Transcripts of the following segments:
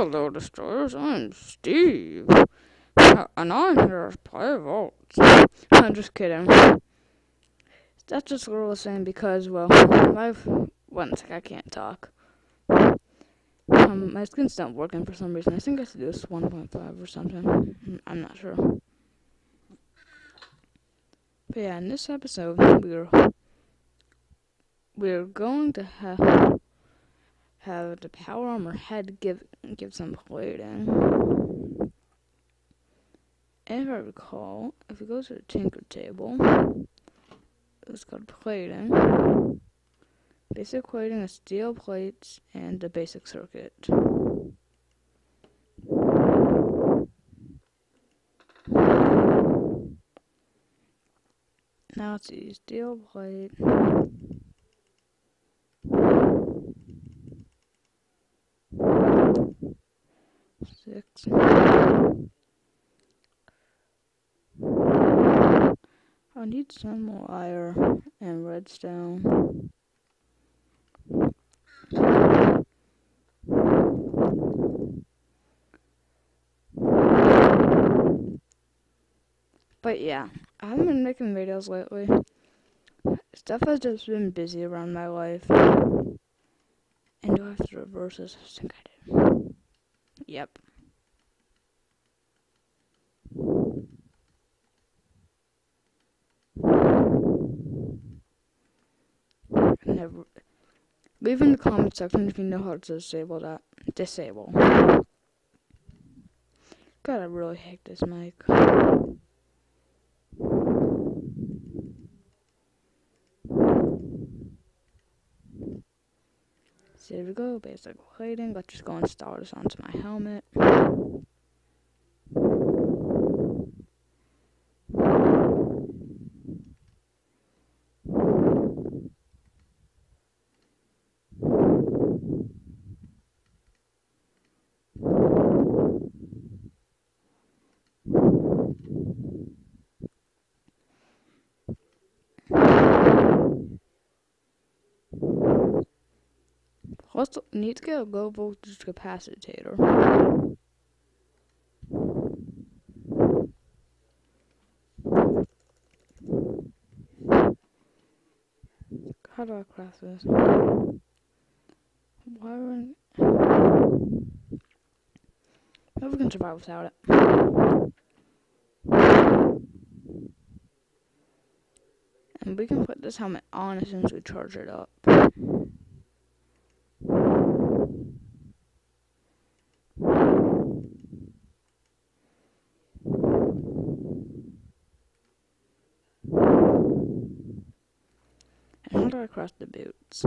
Hello, Destroyers. I'm Steve. And I'm here to play Voltz. I'm just kidding. That's just what I was saying because, well, my. One sec, I can't talk. Um, my skin's not working for some reason. I think I have do this 1.5 or something. I'm not sure. But yeah, in this episode, we're we're going to have have the power armor head give give some plating. If I recall, if we go to the tinker table, it's called plating. Basic plating is steel plates and the basic circuit. Now let's see, steel plate. Six. I need some wire and redstone. But yeah, I haven't been making videos lately. Stuff has just been busy around my life. And do I have to reverse this? I think I. Yep. Never. Leave in the comment section if you know how to disable that. Disable. God, I really hate this mic. So there we go, basic lighting. Let's just go install this onto my helmet. Also, need to get a low voltage capacitor. How do I craft this? Wiring. We can survive without it. And we can put this helmet on as soon as we charge it up. And how do I cross the boots?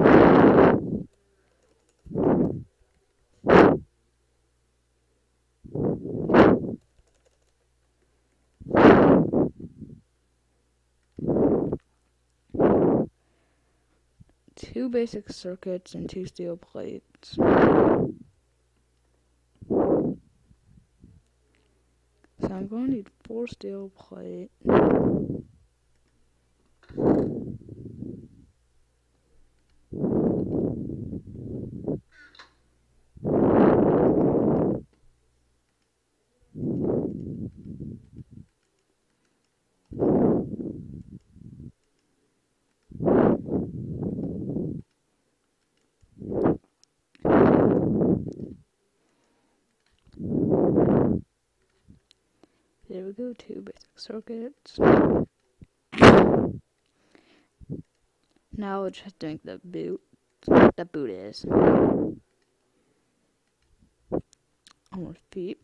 Two basic circuits and two steel plates. So I'm going to need four steel plates. Go, to basic circuits. Now we're just doing the boot. The boot is. On feet.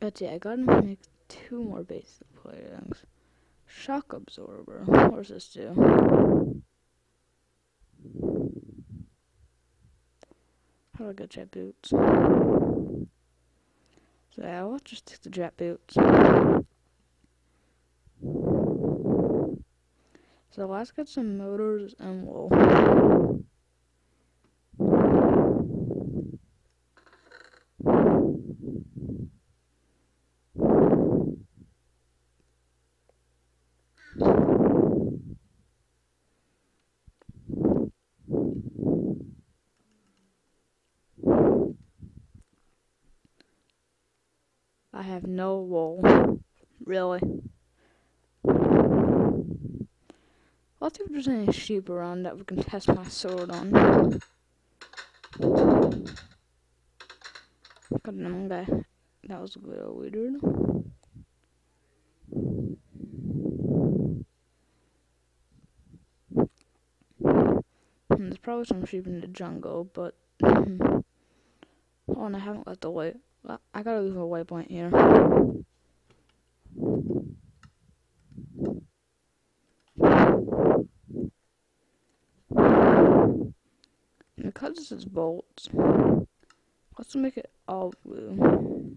But yeah, I gotta make two more basic platings. Shock absorber. What does this do? How do I get jet boots? So yeah, I'll just take the jet boots. So let's get some motors and wool. I have no wool. Really. Let's see if there's any sheep around that we can test my sword on. God damn guy. That was a good old wizard. Hmm, there's probably some sheep in the jungle, but oh, and I haven't left the white. I gotta leave a waypoint here. because this is Voltz, let's make it all blue.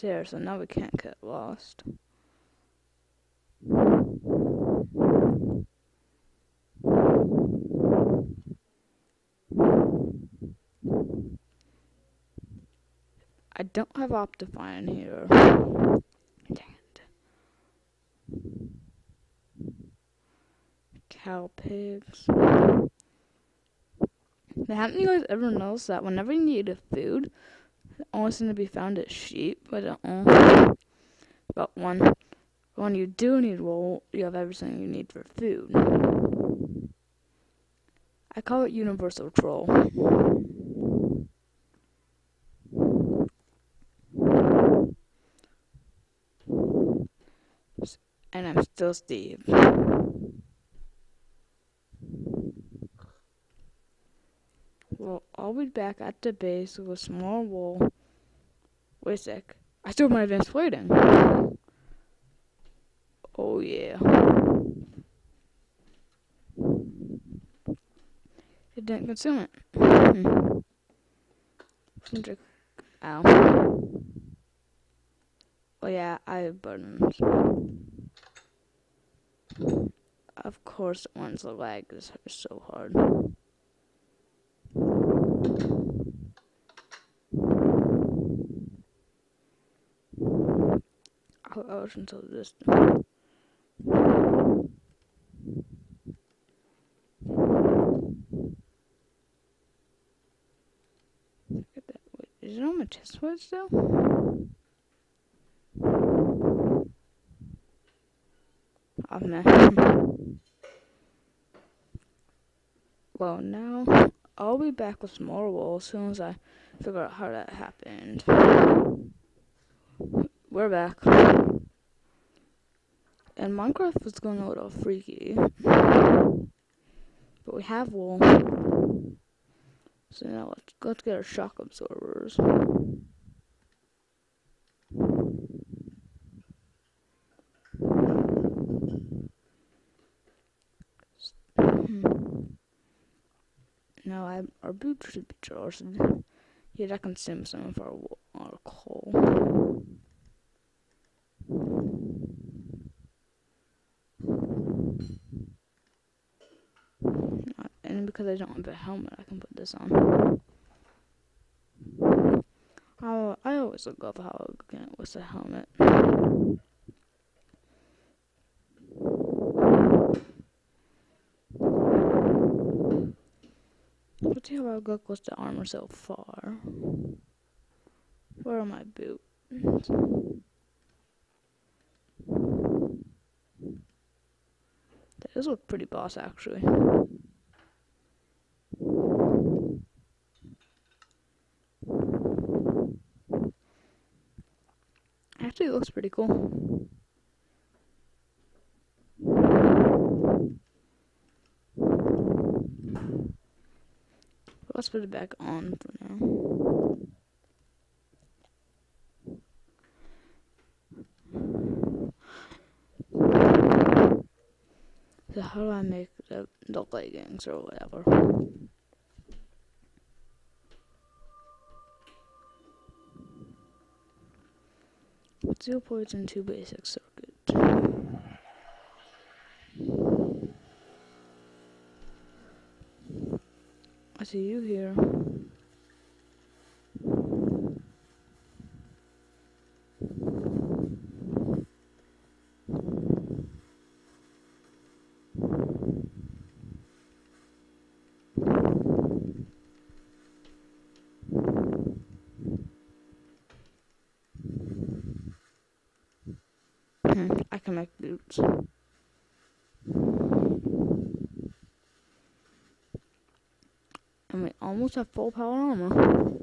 There, so now we can't get lost. Don't have Optifine here. Dang it. Cow pigs. haven't you guys ever noticed that whenever you need a food, it only seems to be found at sheep? I don't know. But when, when you do need wool, you have everything you need for food. I call it universal troll. And I'm still Steve. Well, I'll be back at the base with a small wool. Wait a sec. I still have my advanced plating. Oh yeah. It didn't consume it. Hmm. Ow. Oh yeah, I have buttons. Of course, once the lag is so hard. I'll, listen to this. Is it on my test switch still? Oh man. Well, now I'll be back with more wool as soon as I figure out how that happened. We're back. And Minecraft was going a little freaky. But we have wool. So now let's, let's get our shock absorbers. No, I, our boots should be charged. Yeah, that consumes some of our, our coal. And because I don't have a helmet, I can put this on. I, I always love how I get it with a helmet. Let's see how with the armor so far. Where are my boots? That does look pretty boss actually. Actually, looks pretty cool. Let's put it back on for now. So how do I make the, the leggings or whatever? Two points and two basic circuits. I see you here. Hmm, I can make boots. And we almost have full power armor.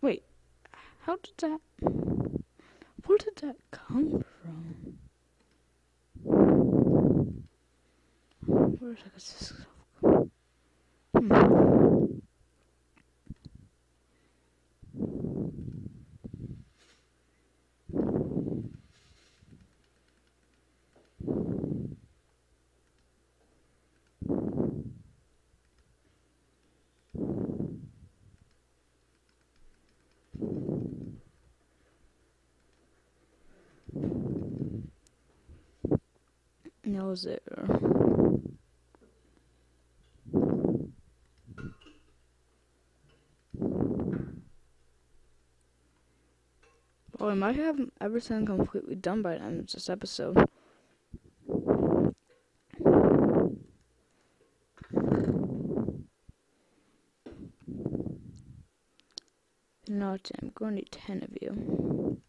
Wait, how did that? Where did that come Where's this? Hmm. No there. Oh, well, we might have everything completely done by the end of this episode. Not, I'm going to need 10 of you.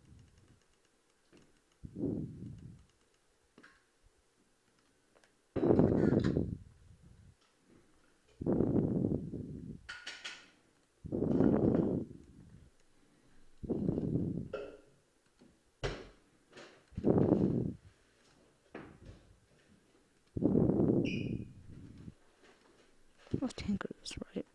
Let's tinker this right.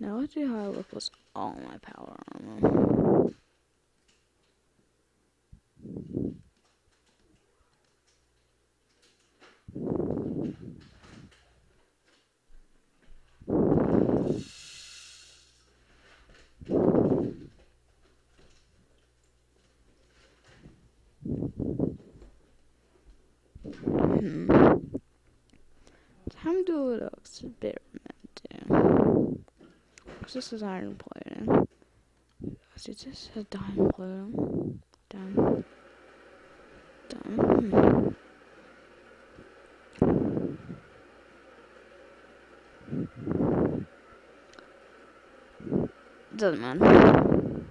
Now let's see how I work with all my power armor. Hmm. Time to do a little experiment. This is iron plating. Cause it just says diamond plating. Diamond. Diamond. Hmm. Doesn't matter.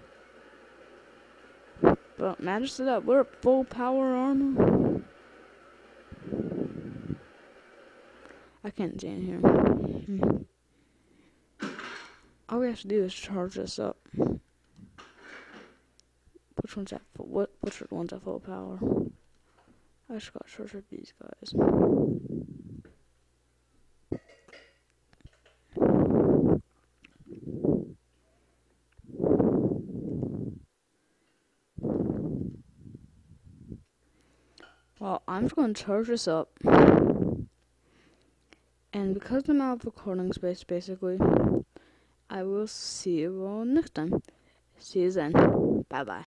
But matters to that we're at full power armor. I can't in here. Hmm. All we have to do is charge this up. Which one's at full, what? Which one's at full power? I just got to charge up these guys. Well, I'm just going to charge this up. And because I'm out of recording space, basically, I will see you all next time. See you then. Bye bye.